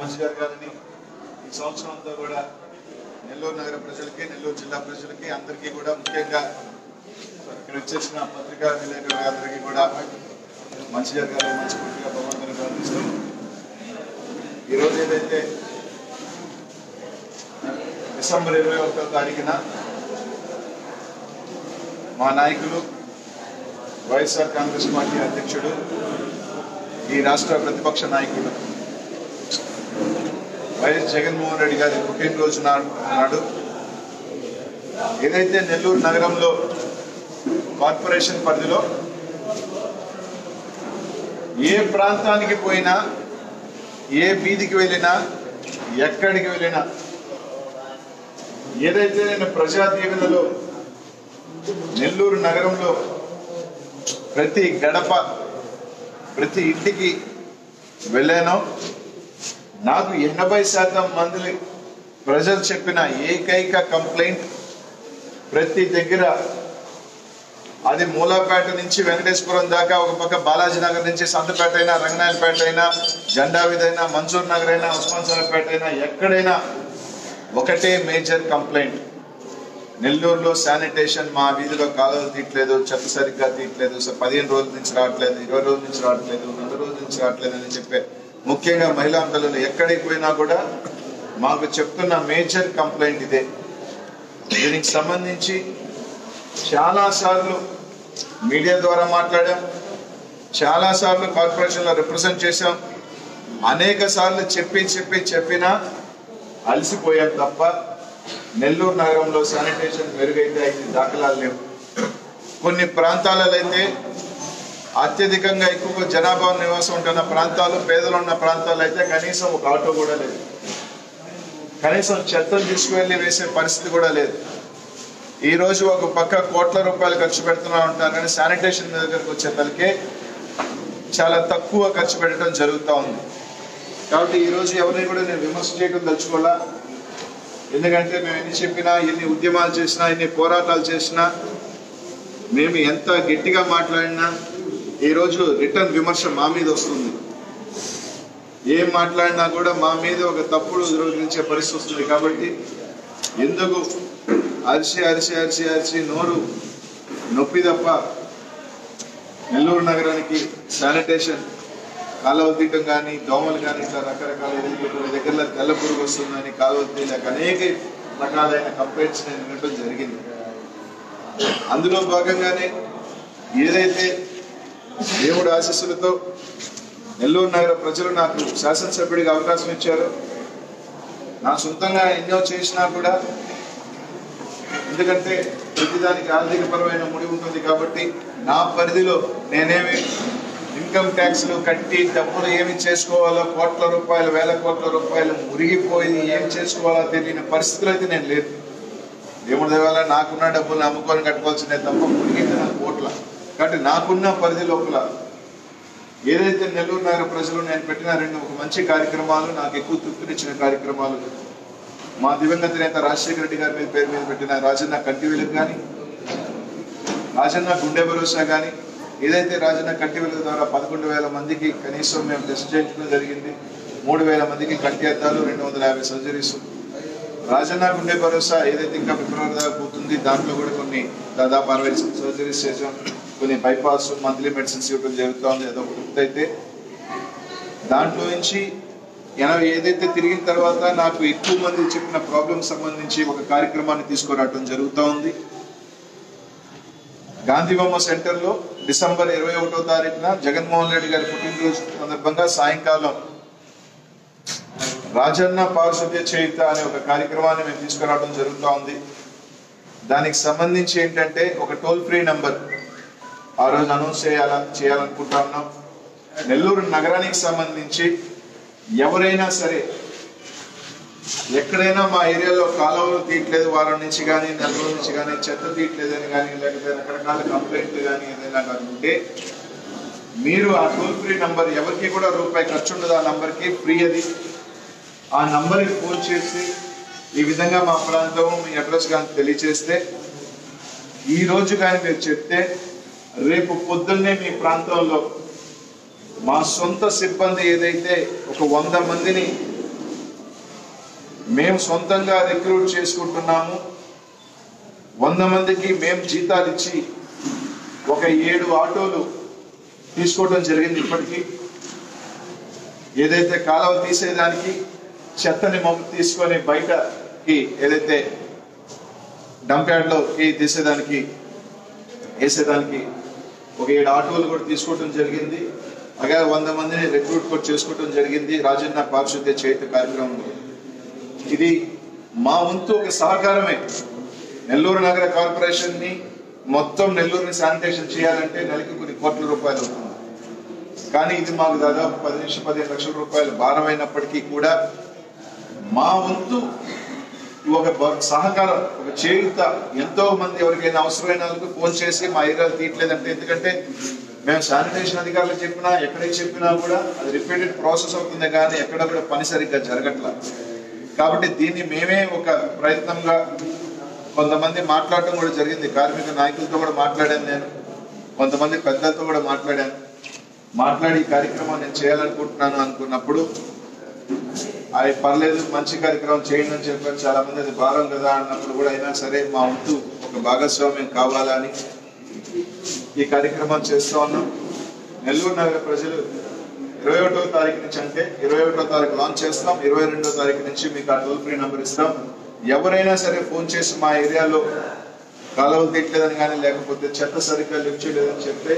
మంచి గారిని ఈ సంవత్సరం అంతా కూడా నెల్లూరు నగర ప్రజలకి నెల్లూరు జిల్లా ప్రజలకి అందరికీ కూడా ముఖ్యంగా ఇక్కడ వచ్చేసిన పత్రికా విలేకరులందరికీ కూడా మంచి జరగాలి మంచి పూర్తిగా భగవంతుని ప్రార్థిస్తూ ఈరోజు ఏదైతే డిసెంబర్ ఇరవై ఒకటో తారీఖున మా నాయకులు వైఎస్ఆర్ కాంగ్రెస్ పార్టీ అధ్యక్షుడు ఈ రాష్ట్ర ప్రతిపక్ష నాయకుడు వైఎస్ జగన్మోహన్ రెడ్డి గారి పుట్టినరోజు నాడు నాడు ఏదైతే నెల్లూరు నగరంలో కార్పొరేషన్ పరిధిలో ఏ ప్రాంతానికి పోయినా ఏ వీధికి వెళ్ళినా ఎక్కడికి వెళ్ళినా ఏదైతే నేను ప్రజాదీవెనలో నెల్లూరు నగరంలో ప్రతి గడప ప్రతి ఇంటికి వెళ్ళానో నాకు ఎనభై శాతం మంది ప్రజలు చెప్పిన ఏకైక కంప్లైంట్ ప్రతి దగ్గర అది మూలాపేట నుంచి వెంకటేశ్వరం దాకా ఒక పక్క బాలాజీ నగర్ నుంచి సంతపేట అయినా రంగనాయలపేట అయినా జెండావిద్ మంజూర్ నగర్ అయినా ఉస్మాన్ సాగర్పేట అయినా ఎక్కడైనా ఒకటే మేజర్ కంప్లైంట్. నెల్లూరులో శానిటేషన్ మా వీధిలో కాలువలు తీయట్లేదు చెత్త సరిగ్గా తీయట్లేదు పదిహేను రోజుల నుంచి రావట్లేదు ఇరవై రోజుల నుంచి రావట్లేదు నెల రోజుల నుంచి రావట్లేదు అని చెప్పే ముఖ్యంగా మహిళా పిల్లలు ఎక్కడికి పోయినా కూడా మాకు చెప్తున్న మేజర్ కంప్లైంట్ ఇదే. దీనికి సంబంధించి చాలా సార్లు మీడియా ద్వారా మాట్లాడాం చాలా సార్లు కార్పొరేషన్లో రిప్రజెంట్ చేశాం అనేక సార్లు చెప్పి చెప్పి చెప్పినా అలసిపోయాం తప్ప నెల్లూరు నగరంలో శానిటేషన్ మెరుగైతే ఐదు దాఖలాలు లేవు. కొన్ని ప్రాంతాలలో అయితే అత్యధికంగా ఎక్కువ జనాభా నివాసం ఉంటున్న ప్రాంతాలు పేదలు ఉన్న ప్రాంతాలు అయితే కనీసం ఒక ఆటో కూడా లేదు. కనీసం చెత్తను తీసుకువెళ్ళి వేసే పరిస్థితి కూడా లేదు. ఈ రోజు ఒక పక్క కోట్ల రూపాయలు ఖర్చు పెడుతున్నా ఉంటారు కానీ శానిటేషన్ దగ్గరకు వచ్చే తలకే చాలా తక్కువ ఖర్చు పెట్టడం జరుగుతూ ఉంది. కాబట్టి ఈ రోజు ఎవరిని కూడా నేను విమర్శ చేయడం తలుచుకోవాలా? ఎందుకంటే మేము ఎన్ని చెప్పినా ఎన్ని ఉద్యమాలు చేసినా ఎన్ని పోరాటాలు చేసినా మేము ఎంత గట్టిగా మాట్లాడినా ఈరోజు రిటర్న్ విమర్శ మా మీద వస్తుంది. ఏం మాట్లాడినా కూడా మా మీద ఒక తప్పుడు ధృవీకరించే పరిస్థితి వస్తుంది కాబట్టి ఎందుకు అరిసి అరిసి అరిసి అరిసి నోరు నొప్పి తప్ప నెల్లూరు నగరానికి శానిటేషన్ కాలువలు తీయటం కానీ దోమలు కానీ ఇట్లా రకరకాల ఎదుగులు దగ్గరలో తెల్ల పురుగు వస్తుందని కాలువలు తీయలేక అనేక రకాలైన కంప్లైంట్స్ నేను వినటం జరిగింది. అందులో భాగంగానే ఏదైతే దేవుడు ఆశీస్సులతో నెల్లూరు నగర ప్రజలు నాకు శాసనసభ్యుడిగా అవకాశం ఇచ్చారు. నా సొంతంగా ఎన్నో చేసినా కూడా ఎందుకంటే ప్రతిదానికి ఆర్థిక పరమైన ముడి ఉంటుంది కాబట్టి నా పరిధిలో నేనేమి ఇన్కమ్ ట్యాక్స్లు కట్టి డబ్బులు ఏమి చేసుకోవాలో కోట్ల రూపాయలు వేల కోట్ల రూపాయలు మురిగిపోయి ఏం చేసుకోవాలో తెలియని పరిస్థితులు అయితే నేను లేదు. దేవుడి దేవాల నాకున్న డబ్బులు అమ్ముకొని కట్టుకోవాల్సిందే తప్ప మురిగింది నా కోట్ల. కాబట్టి నాకున్న పరిధి లోపల ఏదైతే నెల్లూరు నగర ప్రజలు నేను పెట్టిన రెండు ఒక మంచి కార్యక్రమాలు నాకు ఎక్కువ తృప్తినిచ్చిన కార్యక్రమాలు మా దివంగత నేత రాజశేఖర రెడ్డి గారి మీద పేరు మీద పెట్టిన రాజన్న కంటి వెలుగు కానీ రాజన్న గుండె భరోసా కానీ ఏదైతే రాజన్న కంటి వెలుగు ద్వారా పదకొండు వేల మందికి కనీసం మేము టెస్ట్ చేయించడం జరిగింది మూడు వేల మందికి కంటి అద్దాలు రెండు వందల యాభై సర్జరీస్. రాజన్న గుండె భరోసా ఏదైతే ఇంకా ఫిబ్రవరి దాకా పోతుంది దాంట్లో కూడా కొన్ని దాదాపు అరవై సర్జరీస్ చేసాం కొన్ని బైపాస్ మంత్లీ మెడిసిన్స్ ఇవ్వడం జరుగుతుంది ఏదో ఒక అయితే దాంట్లో నుంచి ఎనభై ఏదైతే తిరిగిన తర్వాత నాకు ఎక్కువ మంది చెప్పిన ప్రాబ్లమ్ సంబంధించి ఒక కార్యక్రమాన్ని తీసుకురావడం జరుగుతూ ఉంది గాంధీబొమ్మ సెంటర్లో డిసెంబర్ ఇరవై ఒకటో తారీఖున జగన్మోహన్ రెడ్డి గారి పుట్టినరోజు సందర్భంగా సాయంకాలం రాజన్న పారిశుద్ధ్య చేయుత అనే ఒక కార్యక్రమాన్ని మేము తీసుకురావడం జరుగుతూ ఉంది దానికి సంబంధించి ఏంటంటే ఒక టోల్ ఫ్రీ నంబర్ ఆ రోజు అనౌన్స్ చేయాల చేయాలనుకుంటా ఉన్నాం నెల్లూరు నగరానికి సంబంధించి ఎవరైనా సరే ఎక్కడైనా మా ఏరియాలో కాలువలు తీయట్లేదు వారం నుంచి కానీ నెల రోజుల నుంచి కానీ చెత్త తీయట్లేదు అని కానీ లేకపోతే రకరకాల కంప్లైంట్లు కానీ ఏదైనా కానీ మీరు ఆ టోల్ ఫ్రీ నంబర్ ఎవరికి కూడా రూపాయి ఖర్చు ఉండదు. ఆ నంబర్కి ఫ్రీ అది. ఆ నంబర్కి ఫోన్ చేసి ఈ విధంగా మా ప్రాంతం మీ అడ్రస్ కానీ తెలియచేస్తే ఈ రోజు కానీ మీరు చెప్తే రేపు పొద్దున్నే మీ ప్రాంతంలో మా సొంత సిబ్బంది ఏదైతే ఒక వంద మందిని మేము సొంతంగా రిక్రూట్ చేసుకుంటున్నాము వంద మందికి మేము జీతాలు ఇచ్చి ఒక ఏడు ఆటోలు తీసుకోవడం జరిగింది ఇప్పటికీ. ఏదైతే కాలువ తీసేదానికి చెత్తని మొమ్మ తీసుకొని బయటకి ఏదైతే డంప్ యార్డ్లోకి తీసేదానికి వేసేదానికి ఒక ఏడు ఆటోలు కూడా తీసుకోవడం జరిగింది. అలాగే వంద మందిని రిక్రూట్ కూడా చేసుకోవడం జరిగింది. రాజన్న పారిశుద్ధ్య చేతి కార్యక్రమంలో. ఇది మా వంతు ఒక సహకారమే. నెల్లూరు నగర కార్పొరేషన్ని మొత్తం నెల్లూరుని శానిటేషన్ చేయాలంటే నెలకి కొన్ని కోట్ల రూపాయలు అవుతుంది. కానీ ఇది మాకు దాదాపు పది నుంచి పదిహేను లక్షల రూపాయలు భారమైనప్పటికీ కూడా మా వంతు ఒక సహకారం ఒక చేయుత ఎంతో మంది ఎవరికైనా అవసరమైన వాళ్ళకి ఫోన్ చేసి మా ఏరియాలు తీయట్లేదంటే ఎందుకంటే మేము శానిటేషన్ అధికారులకు చెప్పినా ఎక్కడికి చెప్పినా కూడా అది రిపీటెడ్ ప్రాసెస్ అవుతుంది కానీ ఎక్కడ కూడా పని సరిగ్గా జరగట్లా. కాబట్టి దీన్ని మేమే ఒక ప్రయత్నంగా కొంతమంది మాట్లాడటం కూడా జరిగింది. కార్మిక నాయకులతో కూడా మాట్లాడాను నేను. కొంతమంది పెద్దలతో కూడా మాట్లాడాను. మాట్లాడి ఈ కార్యక్రమం నేను చేయాలనుకుంటున్నాను అనుకున్నప్పుడు అది పర్లేదు మంచి కార్యక్రమం చేయండి అని చెప్పారు. చాలా మంది అది భారం కదా అన్నప్పుడు కూడా అయినా సరే మా వంతు ఒక భాగస్వామ్యం కావాలని ఈ కార్యక్రమం చేస్తూ ఉన్నాం. నెల్లూరు నగర ప్రజలు ఇరవై ఒకటో తారీఖు నుంచి అంటే ఇరవై ఒకటో తారీఖు లాంచ్ చేస్తాం. ఇరవై రెండో తారీఖు నుంచి మీకు ఆ టోల్ ఫ్రీ నెంబర్ ఇస్తాం. ఎవరైనా సరే ఫోన్ చేసి మా ఏరియాలో కాలువలు తీయట్లేదని కానీ లేకపోతే చెత్త సరిగ్గా లిఫ్ట్ చేయలేదని చెప్తే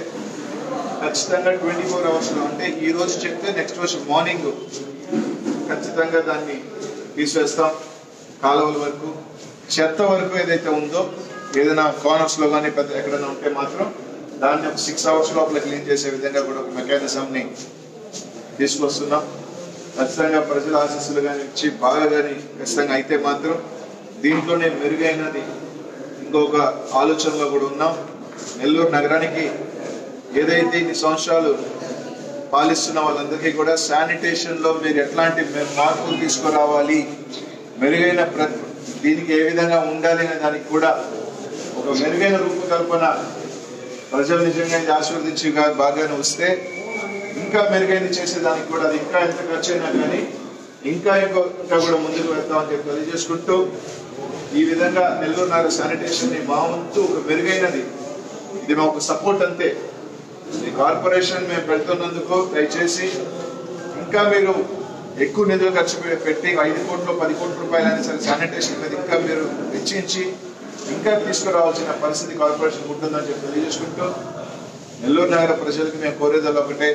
ఖచ్చితంగా ట్వంటీ ఫోర్ అవర్స్లో అంటే ఈ రోజు చెప్తే నెక్స్ట్ రోజు మార్నింగ్ ఖచ్చితంగా దాన్ని తీసివేస్తాం కాలువల వరకు చెత్త వరకు ఏదైతే ఉందో ఏదైనా కార్నర్స్లో కానీ పెద్ద ఎక్కడైనా ఉంటే మాత్రం దాన్ని ఒక సిక్స్ అవర్స్ లోపల క్లీన్ చేసే విధంగా కూడా ఒక మెకానిజం ని తీసుకొస్తున్నాం. ఖచ్చితంగా ప్రజల ఆశీస్సులు కానీ ఇచ్చి బాగా కానీ ఖచ్చితంగా అయితే మాత్రం దీంట్లోనే మెరుగైనది ఇంకొక ఆలోచనలో కూడా ఉన్నాం. నెల్లూరు నగరానికి ఏదైతే ఇన్ని సంవత్సరాలు పాలిస్తున్న వాళ్ళందరికీ కూడా శానిటేషన్లో మీరు ఎట్లాంటి మార్పులు తీసుకురావాలి? మెరుగైన ప్ర దీనికి ఏ విధంగా ఉండాలి అనే దానికి కూడా ఒక మెరుగైన రూపకల్పన ప్రజలు నిజంగా ఆశీర్వదించి బాగానే వస్తే ఇంకా మెరుగైన చేసేదానికి కూడా అది ఇంకా ఎంత ఖర్చు అయినా కానీ ఇంకా ఇంకో ఇంకా కూడా ముందుకు వెళ్తామని చెప్పి తెలియజేసుకుంటూ ఈ విధంగా నెల్లూరు నగర శానిటేషన్ని మా వంతు ఒక మెరుగైనది. ఇది మాకు సపోర్ట్ అంతే. ఈ కార్పొరేషన్ మేము పెడుతున్నందుకు దయచేసి ఇంకా మీరు ఎక్కువ నిధులు ఖర్చు పెట్టి ఐదు కోట్లు పది కోట్ల రూపాయలు అయినా సరే శానిటేషన్ మీద ఇంకా మీరు వెచ్చించి ఇంకా తీసుకురావాల్సిన పరిస్థితి కార్పొరేషన్ ఉంటుందని చెప్పి తెలియజేసుకుంటూ నెల్లూరు నగర ప్రజలకు మేము కోరేదల్లా ఒకటే.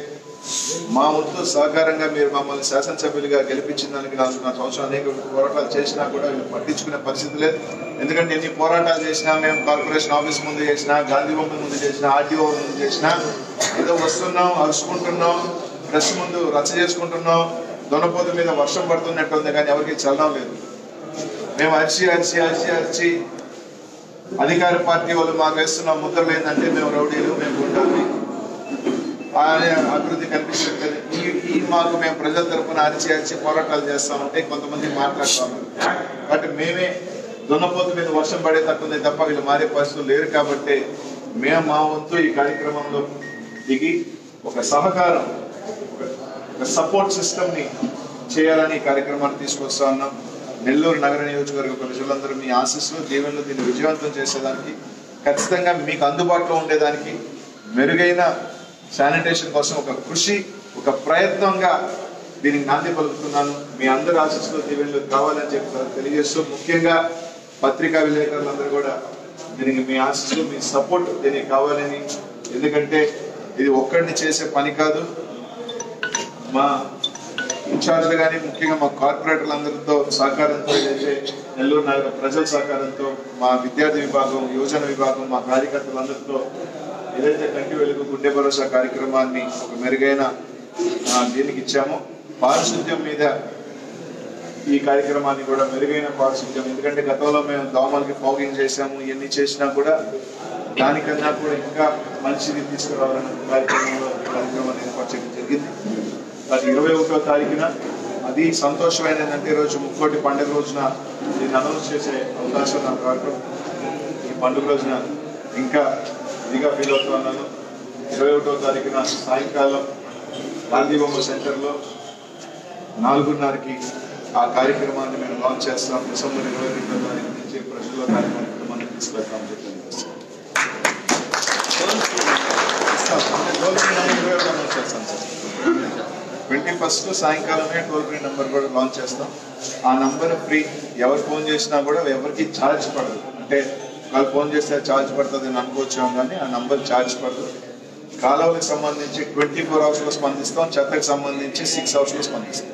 మా ముందు సహకారంగా మీరు మమ్మల్ని శాసనసభ్యులుగా గెలిపించిన దానికి నాలుగు నా సంవత్సరం అనేక పోరాటాలు చేసినా కూడా వీళ్ళు పట్టించుకునే పరిస్థితి లేదు. ఎందుకంటే ఎన్ని పోరాటాలు చేసినా మేము కార్పొరేషన్ ఆఫీస్ ముందు చేసినా గాంధీ బొమ్మ ముందు చేసినా ఆర్టీఓ ముందు చేసినా ఏదో వస్తున్నాం అరుచుకుంటున్నాం బ్రష్ ముందు రచ్చ చేసుకుంటున్నాం దొనపోతు మీద వర్షం పడుతున్నట్టు ఉంది కానీ ఎవరికి చల్లడం లేదు. మేము అరిచి అరిచి అరిచి అరిచి అధికార పార్టీ వాళ్ళు మాకు వేస్తున్న ముద్రలు ఏంటంటే మేము రౌడీలు మేము గుండాలి. అభివృద్ధి కనిపించట్లేదు ఈ ఈ మాకు మేము ప్రజల తరపున అరిచి అరిచి పోరాటాలు చేస్తా ఉంటే కొంతమంది మాట్లాడుతున్నారు బట్ మేమే దున్నపోతు మీద వర్షం పడేటట్టుంది తప్ప వీళ్ళు మారే పరిస్థితులు లేరు కాబట్టి మేము మా వంతు ఈ కార్యక్రమంలో దిగి ఒక సహకారం ఒక- సపోర్ట్ సిస్టమ్ని చేయాలని కార్యక్రమాన్ని తీసుకొస్తా ఉన్నాం. నెల్లూరు నగర నియోజకవర్గ ప్రజలందరూ మీ ఆశీస్సులు దీవెనలు దీన్ని విజయవంతం చేసేదానికి ఖచ్చితంగా మీకు అందుబాటులో ఉండేదానికి మెరుగైన శానిటేషన్ కోసం ఒక కృషి ఒక ప్రయత్నంగా దీనికి నాంది పలుకుతున్నాను. మీ అందరి ఆశీస్సులు దీవెనలు కావాలని చెప్పి తెలియజేస్తూ ముఖ్యంగా పత్రికా విలేకరులందరూ కూడా దీనికి మీ ఆశీస్సులు మీ సపోర్ట్ దీనికి కావాలని ఎందుకంటే ఇది ఒక్కడిని చేసే పని కాదు. మా ఇన్ఛార్జ్లు కానీ ముఖ్యంగా మా కార్పొరేటర్లు అందరితో సహకారంతో ఏదైతే నెల్లూరు నగర ప్రజల సహకారంతో మా విద్యార్థి విభాగం యువజన విభాగం మా కార్యకర్తలందరితో ఏదైతే కంటి వెలుగు గుండె భరోసా కార్యక్రమాన్ని ఒక మెరుగైన దీనికి ఇచ్చామో పారిశుద్ధ్యం మీద ఈ కార్యక్రమాన్ని కూడా మెరుగైన పారిశుద్ధ్యం. ఎందుకంటే గతంలో మేము దోమలకి ఫాగింగ్ చేసాము ఇవన్నీ చేసినా కూడా దానికన్నా కూడా ఇంకా మంచిది తీసుకురావాలన్న కార్యక్రమంలో కార్యక్రమం కార్యక్రమాన్ని ఏర్పాటు చేయడం జరిగింది. అది ఇరవై ఒకటో తారీఖున అది సంతోషమైన ఏంటంటే రోజు ముక్కోటి పండుగ రోజున దీన్ని అనౌన్స్ చేసే అవకాశం నాకు రావడం ఈ పండుగ రోజున ఇంకా ఇదిగా ఫీల్ అవుతున్నాను ఇరవై ఒకటో తారీఖున సాయంకాలం గాంధీ బొమ్మ సెంటర్లో నాలుగున్నరకి ఆ కార్యక్రమాన్ని మేము లాంచ్ చేస్తాం. డిసెంబర్ ఇరవై రెండో తారీఖు నుంచి ప్రజల్లో కార్యక్రమాన్ని తీసుకెళ్తామని చెప్పి టోల్ ఫ్రీ నెంబర్ కూడా లాంచ్ చేస్తాం సార్ ట్వంటీ ఫస్ట్ సాయంకాలమే టోల్ ఫ్రీ నెంబర్ కూడా లాంచ్ చేస్తాం. ఆ నంబర్ ఫ్రీ ఎవరు ఫోన్ చేసినా కూడా ఎవరికి ఛార్జ్ పడదు. అంటే వాళ్ళు ఫోన్ చేస్తే ఛార్జ్ పడుతుంది అని అనుకోవచ్చాం కానీ ఆ నంబర్ ఛార్జ్ పడదు. కాలువలకు సంబంధించి ట్వంటీ ఫోర్ అవర్స్లో స్పందిస్తాం చెత్తకు సంబంధించి సిక్స్ అవర్స్లో స్పందిస్తాం.